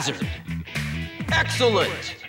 Hazard. Excellent.